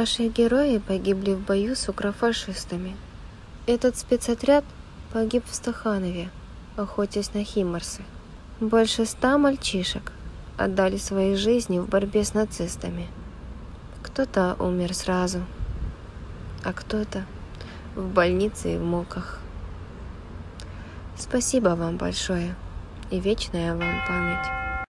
Наши герои погибли в бою с укрофашистами. Этот спецотряд погиб в Стаханове, охотясь на химарсы. Больше ста мальчишек отдали свои жизни в борьбе с нацистами. Кто-то умер сразу, а кто-то в больнице и в муках. Спасибо вам большое и вечная вам память.